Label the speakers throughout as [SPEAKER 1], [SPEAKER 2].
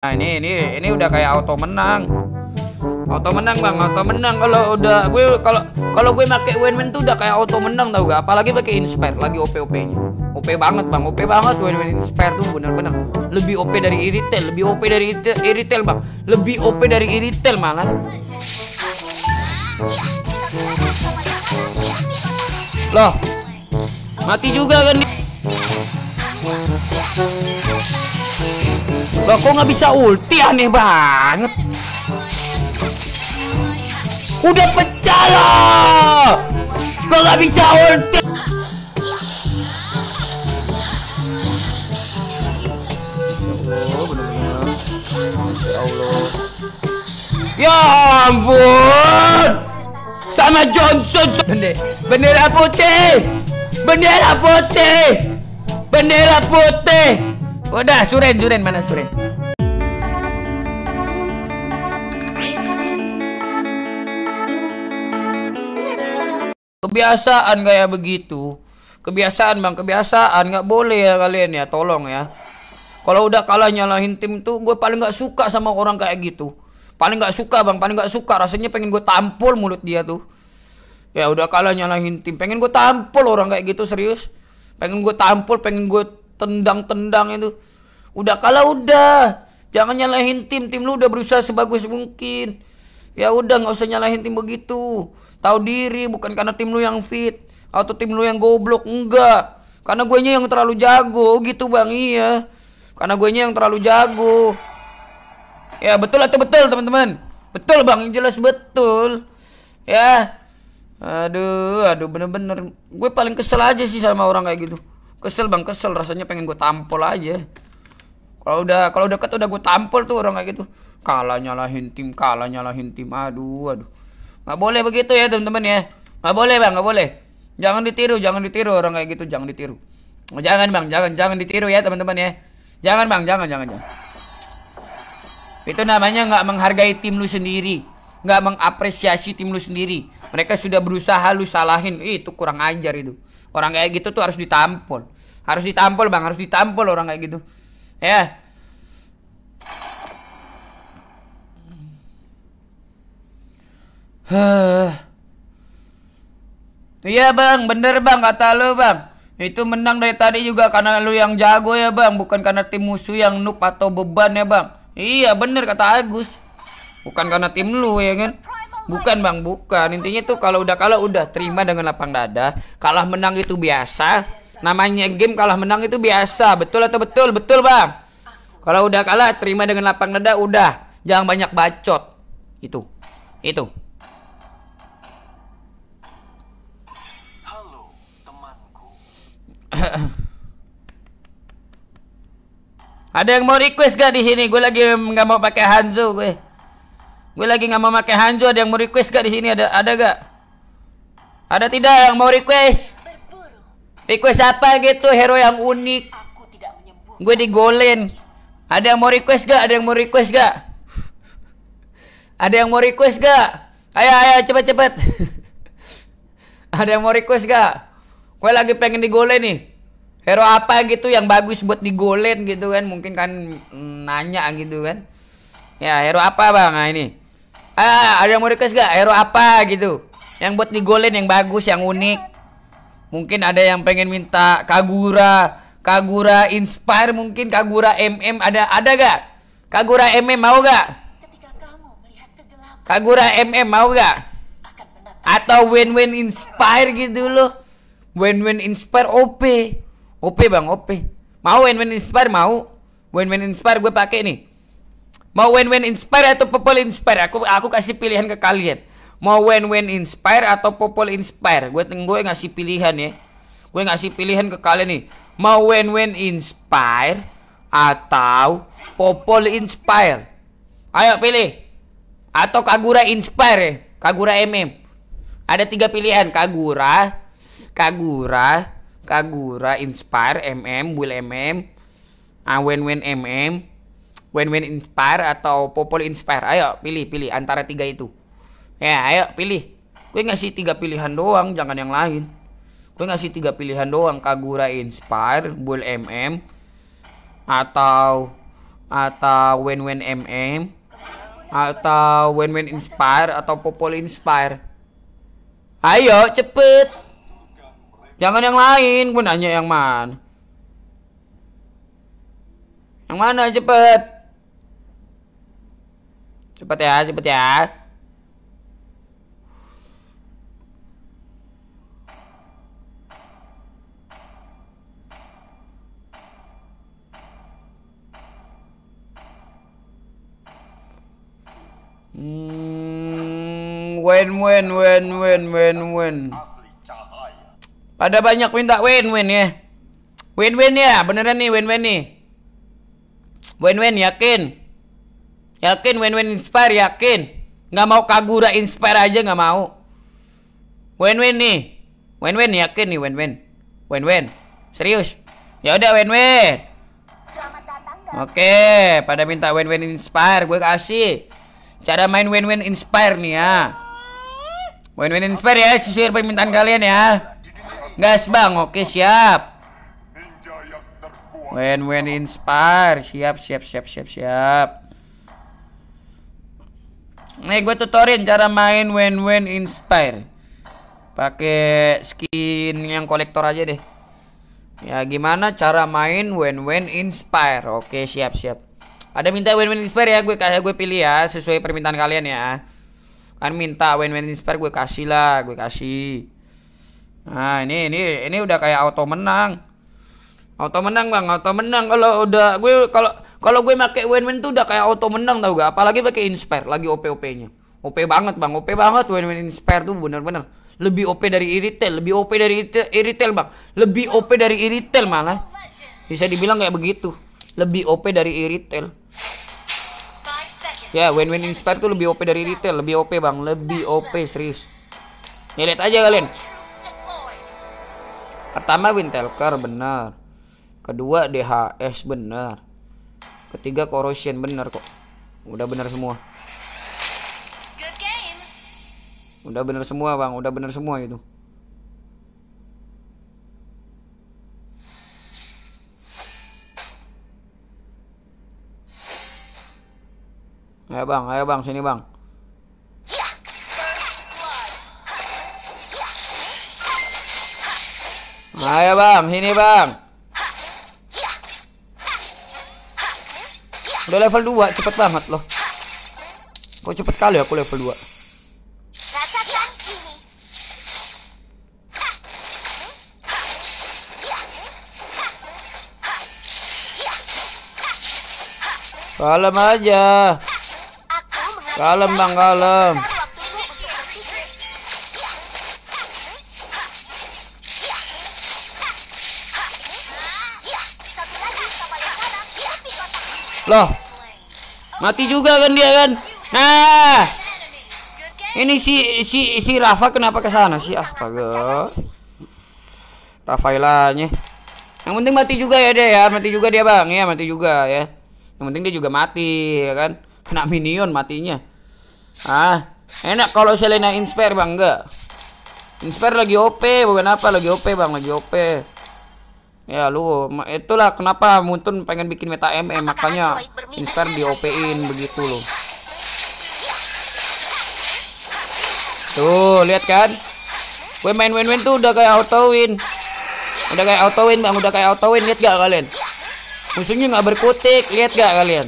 [SPEAKER 1] Nah ini ini ini udah kayak auto menang. Auto menang bang, auto menang kalau udah gue kalau kalau gue pakai win win tuh udah kayak auto menang tau gak? Apalagi pakai inspire lagi OP OP nya. OP banget bang, OP banget win win inspire tuh bener-bener lebih OP dari iritel, lebih OP dari iritel bang, lebih OP dari iritel malah. Loh, mati juga kan? Loh kok nggak bisa ulti aneh banget. Udah pecah loh. Kok nggak bisa ulti? Ya ampun. Sama Johnson. Bendera, bendera putih. Bendera putih. Bendera putih. Udah, Suren, Suren mana Suren? Kebiasaan kayak begitu. Kebiasaan bang, kebiasaan nggak boleh ya kalian ya, tolong ya. Kalau udah kalah nyalahin tim tuh, gue paling nggak suka sama orang kayak gitu. Paling nggak suka bang, paling nggak suka. Rasanya pengen gue tampol mulut dia tuh. Ya udah kalah nyalahin tim, pengen gue tampol orang kayak gitu serius. Pengen gue tampol, pengen gue tendang-tendang itu. Udah kalah udah. Jangan nyalahin tim, tim lu udah berusaha sebagus mungkin. Ya udah nggak usah nyalahin tim begitu. Tahu diri bukan karena tim lu yang fit atau tim lu yang goblok enggak. Karena gue yang terlalu jago gitu bang iya. Karena gue yang terlalu jago. Ya betul atau betul teman-teman? Betul bang, jelas betul. Ya. Aduh, aduh bener-bener. Gue paling kesel aja sih sama orang kayak gitu. Kesel bang, kesel rasanya pengen gue tampol aja. Kalau udah kalau deket udah gue tampol tuh orang kayak gitu. Kalah nyalahin tim, kalah nyalahin tim. Aduh, aduh. Nggak boleh begitu ya teman-teman ya. Nggak boleh bang, nggak boleh. Jangan ditiru, jangan ditiru orang kayak gitu, jangan ditiru. Jangan bang, jangan jangan ditiru ya teman-teman ya. Jangan bang, jangan jangan jangan. Itu namanya nggak menghargai tim lu sendiri, nggak mengapresiasi tim lu sendiri. Mereka sudah berusaha lu salahin, itu kurang ajar itu. Orang kayak gitu tuh harus ditampol, harus ditampol bang, harus ditampol orang kayak gitu. Ya, Iya bang, bener bang kata lu bang. Itu menang dari tadi juga karena lu yang jago ya bang, bukan karena tim musuh yang noob atau beban ya bang. Iya bener kata Agus. Bukan karena tim lu ya kan. Bukan bang, bukan. Intinya tuh kalau udah kalah udah terima dengan lapang dada. Kalah menang itu biasa. Namanya game kalah menang itu biasa. Betul atau betul? Betul bang. Kalau udah kalah terima dengan lapang dada udah. Jangan banyak bacot. Itu. Itu. Ada yang mau request gak di sini? Gue lagi nggak mau pakai Hanzo gue. Gue lagi nggak mau pakai Hanzo. Ada yang mau request gak di sini? Ada ada gak? Ada tidak yang mau request? Request apa gitu? Hero yang unik. Gue digolen. Ada yang mau request gak? Ada yang mau request gak? Ada yang mau request gak? Ayo ayo cepet cepet. Ada yang mau request gak? Gue lagi pengen digolen nih. Hero apa gitu yang bagus buat digolen gitu kan? Mungkin kan nanya gitu kan. Ya, hero apa bang? Nah ini. Ah, ada yang mau request gak? Hero apa gitu? Yang buat digolen yang bagus, yang unik. Mungkin ada yang pengen minta Kagura, Kagura Inspire mungkin Kagura MM ada ada gak? Kagura MM mau gak? Kagura MM mau gak? Atau win-win inspire gitu loh. Win-win inspire OP. OP bang, OP. Mau win-win inspire mau? Win-win inspire gue pakai nih. Mau win-win inspire atau popol inspire? Aku aku kasih pilihan ke kalian. Mau win-win inspire atau popol inspire? Gue gue ngasih pilihan ya. Gue ngasih pilihan ke kalian nih. Mau win-win inspire atau popol inspire? Ayo pilih. Atau Kagura inspire ya? Kagura MM. Ada tiga pilihan, Kagura, Kagura, Kagura, Inspire, MM, Bull MM, uh, Win Win MM, Win Win Inspire atau Popol Inspire. Ayo pilih, pilih antara tiga itu. Ya, ayo pilih. Gue ngasih tiga pilihan doang, jangan yang lain. Gue ngasih tiga pilihan doang, Kagura Inspire, Bull MM, atau atau Wen Wen MM atau Wen Wen Inspire atau Popol Inspire. Ayo cepet. Jangan yang lain, gue nanya yang mana. Yang mana cepet? Cepet ya, cepet ya. Hmm, win win win win win win. Pada banyak minta win win ya. Win win ya, beneran nih win win nih. Win win yakin. Yakin win win inspire yakin. Nggak mau Kagura inspire aja nggak mau. Win win nih. Win win yakin nih win win. Win win. Serius. Ya udah win win. Oke, pada minta win win inspire gue kasih. Cara main win-win inspire nih ya. Win-win inspire ya, sesuai permintaan kalian ya. Gas bang, oke siap. Win-win inspire, siap, siap, siap, siap, siap. Nih gue tutorin cara main win-win inspire. Pakai skin yang kolektor aja deh. Ya gimana cara main win-win inspire? Oke siap, siap. Ada minta win-win inspire ya, gue kasih gue pilih ya sesuai permintaan kalian ya. Kan minta win-win inspire gue kasih lah, gue kasih. Nah, ini ini ini udah kayak auto menang. Auto menang, Bang. Auto menang kalau udah gue kalau kalau gue pakai win-win tuh udah kayak auto menang tau gak? Apalagi pakai inspire lagi OP-OP-nya. OP banget, Bang. OP banget win-win inspire tuh bener-bener. Lebih OP dari iritel, lebih OP dari iritel, Bang. Lebih OP dari iritel malah. Bisa dibilang kayak begitu. Lebih OP dari iritel. Ya, win-win inspire tuh lebih OP dari retail, lebih OP bang, lebih OP serius. Ya lihat aja kalian. Pertama Wintelker benar. Kedua DHS benar. Ketiga corrosion benar kok. Udah benar semua. Udah benar semua bang, udah benar semua itu. Ayo bang, ayo bang, sini bang. Ayo bang, sini bang. Udah level 2, cepet banget loh. Kok cepet kali aku level 2? Kalem aja. Kalem bang, kalem. Loh, mati juga kan dia kan? Nah, ini si si si Rafa kenapa ke sana sih? Astaga, Rafaelanya. Yang penting mati juga ya dia ya, mati juga dia bang ya, mati juga ya. Yang penting dia juga mati ya kan, kena minion matinya. Ah, enak kalau Selena Inspire bang enggak? Inspire lagi OP, bukan apa lagi OP bang, lagi OP. Ya lu, itulah kenapa Muntun pengen bikin meta MM makanya Inspire di OP-in begitu loh. Tuh, lihat kan? Gue main win-win tuh udah kayak auto win. Udah kayak auto win bang, udah kayak auto win. Lihat gak kalian? Musuhnya nggak berkutik, lihat gak kalian?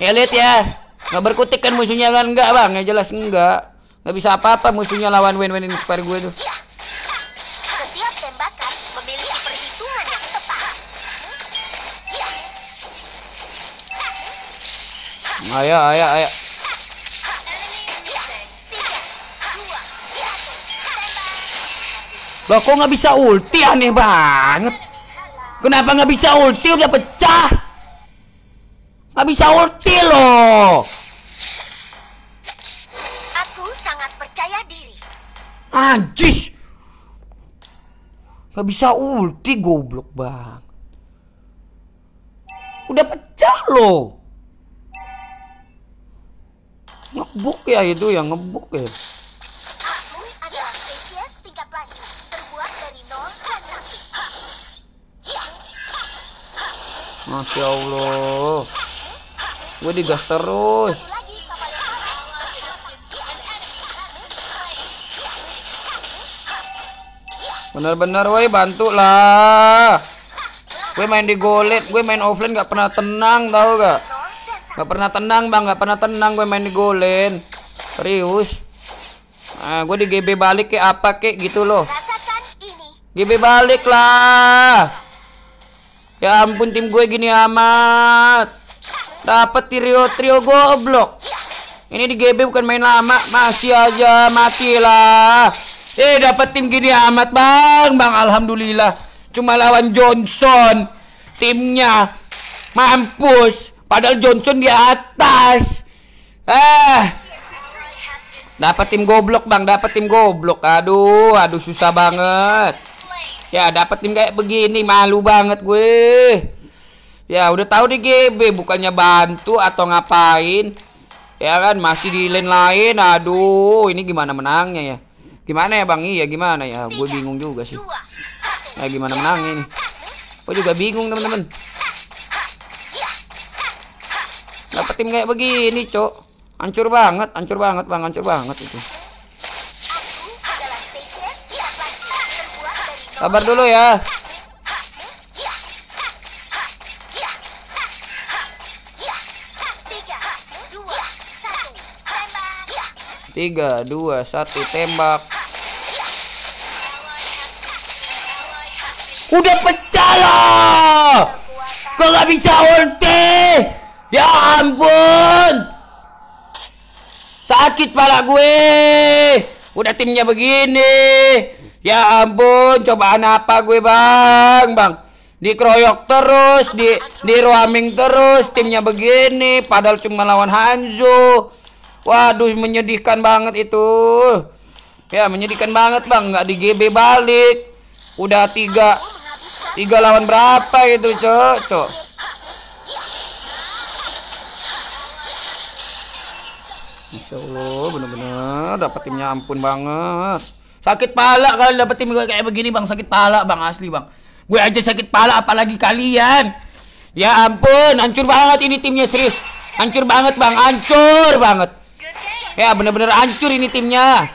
[SPEAKER 1] Ya lihat ya. Nggak berkutik kan musuhnya kan? Enggak bang, ya jelas enggak. Nggak bisa apa-apa musuhnya lawan win-win inspire gue tuh.
[SPEAKER 2] Setiap tembakan memiliki perhitungan yang tepat.
[SPEAKER 1] Ayo, ayo, ayo. Loh kok nggak bisa ulti aneh banget. Kenapa nggak bisa ulti udah pecah? Nggak bisa ulti loh. Anjis. Nggak bisa ulti goblok bang. Udah pecah loh. Ngebuk ya itu yang ngebuk ya. Masya Allah. Gue digas terus. Bener-bener woi bantu lah. Gue main di golet, gue main offline gak pernah tenang tau gak? Gak pernah tenang bang, gak pernah tenang gue main di golen. Serius. Nah, gue di GB balik kayak apa kayak gitu loh. GB balik lah. Ya ampun tim gue gini amat. Dapat trio trio goblok. Ini di GB bukan main lama, masih aja matilah. Eh dapat tim gini amat bang, bang alhamdulillah. Cuma lawan Johnson, timnya mampus. Padahal Johnson di atas. Eh, dapat tim goblok bang, dapat tim goblok. Aduh, aduh susah banget. Ya dapat tim kayak begini malu banget gue. Ya udah tahu di GB bukannya bantu atau ngapain. Ya kan masih di lane lain. Aduh, ini gimana menangnya ya? Gimana ya Bang? Iya gimana ya? Gue bingung juga sih. Ya gimana menangnya ini? Gue juga bingung teman-teman. Dapat tim kayak begini, Cok. Hancur banget, hancur banget, Bang, hancur banget itu. Sabar dulu ya.
[SPEAKER 2] Tiga, dua, satu, tembak.
[SPEAKER 1] Loh. Kok nggak bisa ulti? Ya ampun. Sakit pala gue. Udah timnya begini. Ya ampun, cobaan apa gue bang, bang? Dikeroyok terus, di di roaming terus, timnya begini. Padahal cuma lawan Hanzo. Waduh, menyedihkan banget itu. Ya, menyedihkan banget bang, nggak di GB balik. Udah tiga, tiga lawan berapa itu, cok, cok. Masya Allah, bener-bener dapat timnya ampun banget. Sakit pala kalau dapet tim kayak begini bang, sakit pala bang asli bang. Gue aja sakit pala apalagi kalian. Ya ampun, hancur banget ini timnya serius. Hancur banget bang, hancur banget. Ya bener-bener hancur ini timnya.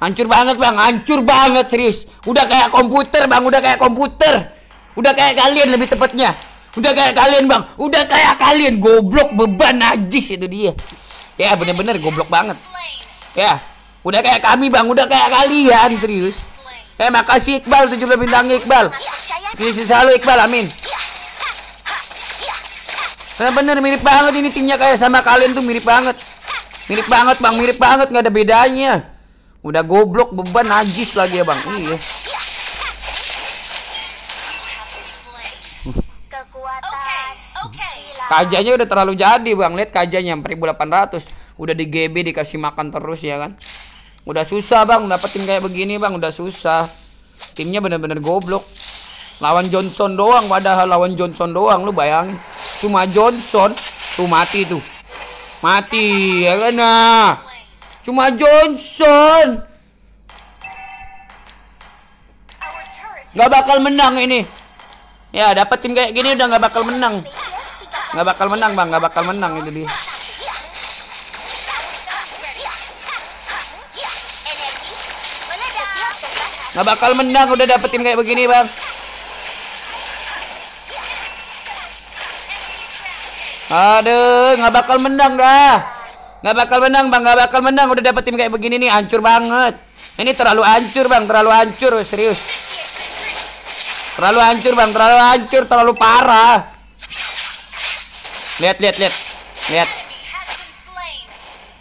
[SPEAKER 1] Hancur banget bang, hancur banget serius. Udah kayak komputer bang, udah kayak komputer. Udah kayak kalian lebih tepatnya. Udah kayak kalian bang, udah kayak kalian goblok beban najis itu dia. Ya bener-bener goblok banget. Ya, udah kayak kami bang, udah kayak kalian serius. Eh makasih Iqbal 17 bintang Iqbal. Kisi selalu Iqbal, amin. Bener-bener mirip banget ini timnya kayak sama kalian tuh mirip banget. Mirip banget bang, mirip banget nggak ada bedanya. Udah goblok beban najis lagi ya bang. Iya. Kajanya udah terlalu jadi bang. Lihat kajanya 4800. Udah di GB dikasih makan terus ya kan. Udah susah bang dapetin kayak begini bang. Udah susah. Timnya bener-bener goblok. Lawan Johnson doang padahal lawan Johnson doang lu bayangin. Cuma Johnson tuh mati tuh. Mati ya kan nah. Cuma Johnson. Gak bakal menang ini. Ya dapat tim kayak gini udah nggak bakal menang. Nggak bakal menang bang, nggak bakal menang itu dia. Nggak bakal menang udah dapet tim kayak begini bang. Aduh, nggak bakal menang dah. Nggak bakal menang bang, nggak bakal menang udah dapet tim kayak begini nih, hancur banget. Ini terlalu hancur bang, terlalu hancur serius. Terlalu hancur bang, terlalu hancur, terlalu parah. Lihat, lihat, lihat, lihat.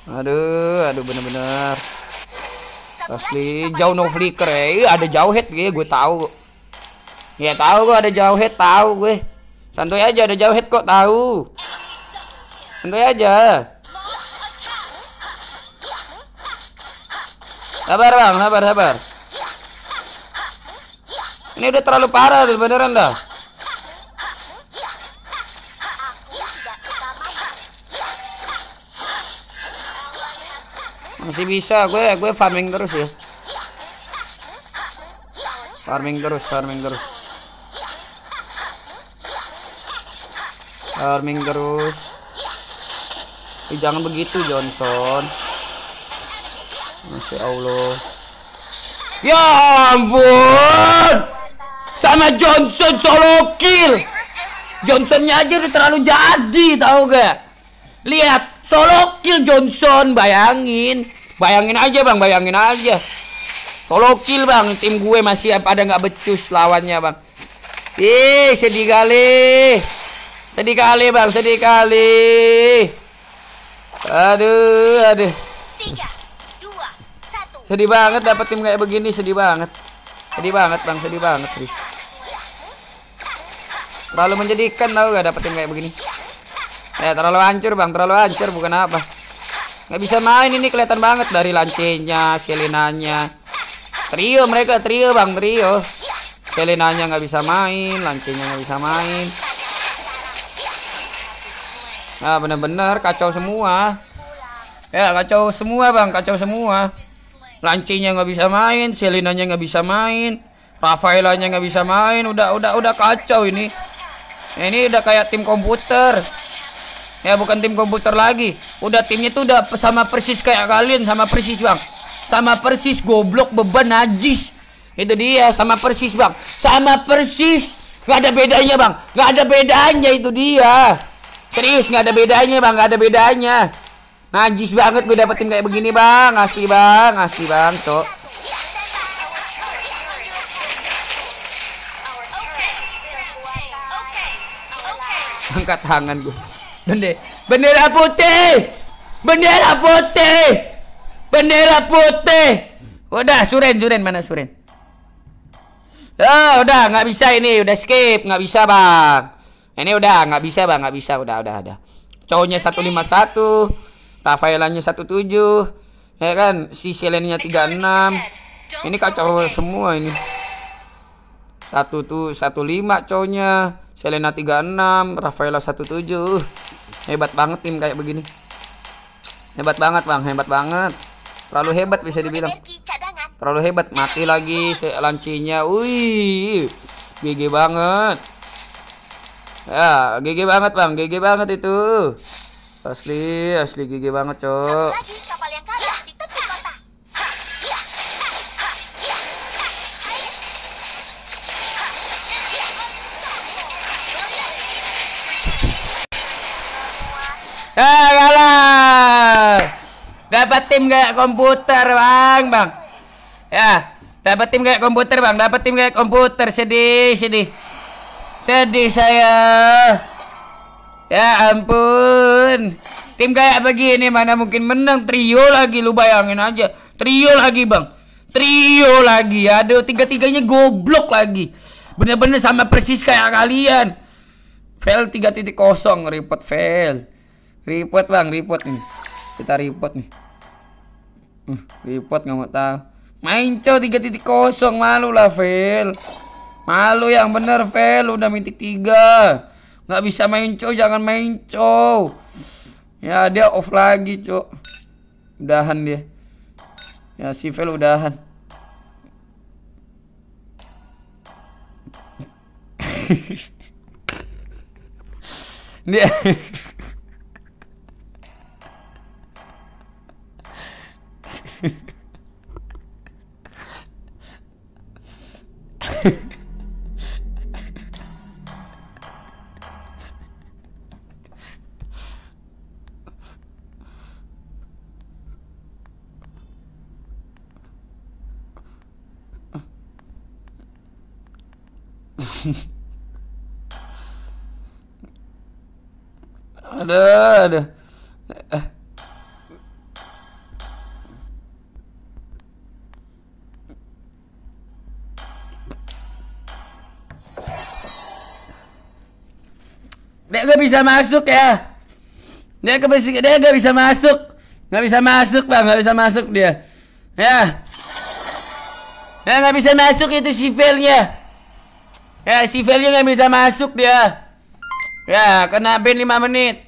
[SPEAKER 1] Aduh, aduh bener-bener. Asli jauh no flicker ya. Ih, ada jauh head gue, gue tahu. Ya tahu gue ada jauh head, tahu gue. Santuy aja ada jauh head kok tahu. Santuy aja. Sabar bang, sabar, sabar. Ini udah terlalu parah beneran dah. Masih bisa gue, gue farming terus ya. Farming terus, farming terus. Farming terus. Eh, jangan begitu Johnson. Masya Allah. Ya ampun. Sama Johnson solo kill. Johnsonnya aja udah terlalu jadi tahu gak? Lihat solo kill Johnson bayangin. Bayangin aja bang, bayangin aja. Solo kill bang, tim gue masih pada nggak becus lawannya bang. Ih sedih kali. Sedih kali bang, sedih kali. Aduh, aduh.
[SPEAKER 2] Tiga, dua, satu.
[SPEAKER 1] Sedih banget dapat tim kayak begini, sedih banget. Sedih banget bang, sedih banget sedih. Terlalu menjadikan tau gak dapat tim kayak begini. Ya terlalu hancur bang, terlalu hancur bukan apa. Nggak bisa main ini kelihatan banget dari lancenya, Selenanya. Trio mereka trio bang, trio. Selenanya nggak bisa main, lancenya nggak bisa main. Nah bener-bener kacau semua. Ya kacau semua bang, kacau semua. Lancinya nggak bisa main, Selinanya nggak bisa main, Rafaelanya nggak bisa main, udah udah udah kacau ini. Ini udah kayak tim komputer. Ya bukan tim komputer lagi. Udah timnya tuh udah sama persis kayak kalian, sama persis bang. Sama persis goblok beban najis. Itu dia sama persis bang, sama persis. Gak ada bedanya bang, gak ada bedanya itu dia. Serius nggak ada bedanya bang, nggak ada bedanya. Najis banget gue dapetin kayak begini bang, asli bang, asli bang, cok. Angkat tangan gue. Bendera, bendera putih, bendera putih, bendera putih. Udah, Suren, Suren mana Suren? Oh, udah nggak bisa ini, udah skip, nggak bisa bang. Ini udah nggak bisa bang, nggak bisa, udah, udah, udah. Cowoknya 151, Rafaelanya 17, ya kan? Si Selennya 36. Ini kacau semua ini. Satu tuh 15 cowoknya, Selena 36, Rafaela 17. Hebat banget tim kayak begini. Hebat banget bang, hebat banget. Terlalu hebat bisa dibilang. Terlalu hebat, mati lagi lancinya. Wih, GG banget. Ya, GG banget bang, GG banget itu. Asli, asli GG banget cok. Dapat tim kayak komputer, Bang, Bang. Ya, dapat tim kayak komputer, Bang. Dapat tim kayak komputer. Sedih, sedih. Sedih saya. Ya ampun. Tim kayak begini mana mungkin menang trio lagi lu bayangin aja. Trio lagi, Bang. Trio lagi. Aduh, tiga-tiganya goblok lagi. Bener-bener sama persis kayak kalian. Fail 3.0 report fail. Report bang, report nih. Kita report nih. Hmm, report nggak mau tahu. Main cow 3.0 malu lah fail. Malu yang bener fail udah mitik 3 nggak bisa main cow jangan main cow. Ya dia off lagi cok. Udahan dia. Ya si fail udahan. dia ada Eh. Dia gak bisa masuk ya. Dia gak bisa, dia gak bisa masuk. Gak bisa masuk bang, gak bisa masuk dia. Ya. Ya gak bisa masuk itu sivilnya. Ya sivilnya gak bisa masuk dia. Ya kena ban 5 menit.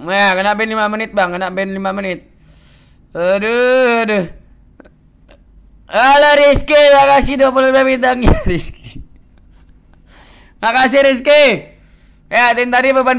[SPEAKER 1] Ya kena ban 5 menit bang, kena ban 5 menit. Aduh, aduh. Halo Rizky, makasih 25 bintangnya Rizky. Makasih Rizky. Ya, tim tadi beban